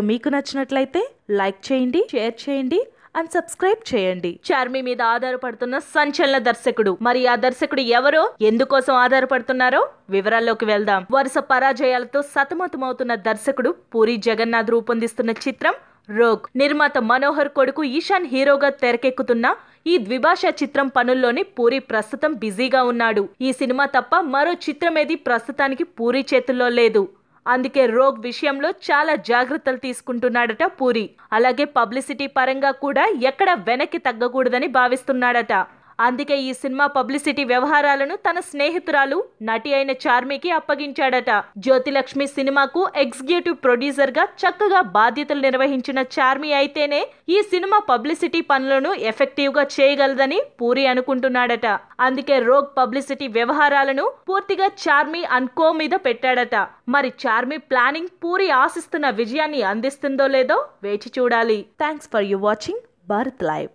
మీకు నచ్చినట్లయితే లైక్ చేయండి షేర్ చేయండి అండ్ సబ్స్క్రైబ్ చేయండి. చార్మి మీద ఆధారపడుతున్న సంచలన దర్శకుడు. మరి ఆ దర్శకుడు ఎవరో ఎందుకోసం ఆధారపడుతున్నారో వివరాల్లోకి వెళ్దాం. వరుస పరాజయాలతో సతమతమవుతున్న దర్శకుడు పూరి జగన్నాథ్ రూపొందిస్తున్న చిత్రం రోగ్. నిర్మాత మనోహర్ కొడుకు ఈశాన్ హీరోగా తెరకెక్కుతున్న ఈ ద్విభాషా చిత్రం పనుల్లోనే పూరి ప్రస్తుతం బిజీగా ఉన్నాడు. ఈ సినిమా తప్ప మరో చిత్రమేది ప్రస్తుతానికి పూరి చేతుల్లో లేదు. అందుకే రోగ్ విషయంలో చాలా జాగ్రత్తలు తీసుకుంటున్నాడట పూరి. అలాగే పబ్లిసిటీ పరంగా కూడా ఎక్కడ వెనక్కి తగ్గకూడదని భావిస్తున్నాడట. అందుకే ఈ సినిమా పబ్లిసిటీ వ్యవహారాలను తన స్నేహితురాలు నటి అయిన చార్మికి అప్పగించాడట. జ్యోతిలక్ష్మి సినిమాకు ఎగ్జిక్యూటివ్ ప్రొడ్యూసర్గా చక్కగా బాధ్యతలు నిర్వహించిన చార్మి అయితేనే ఈ సినిమా పబ్లిసిటీ పనులను ఎఫెక్టివ్గా చేయగలదని పూరి అనుకుంటున్నాడట. అందుకే రోగ్ పబ్లిసిటీ వ్యవహారాలను పూర్తిగా చార్మి అన్కో మీద పెట్టాడట. మరి చార్మి ప్లానింగ్ పూరి ఆశిస్తున్న విజయాన్ని అందిస్తుందో లేదో వేచి చూడాలి. Thanks for you watching Bharat live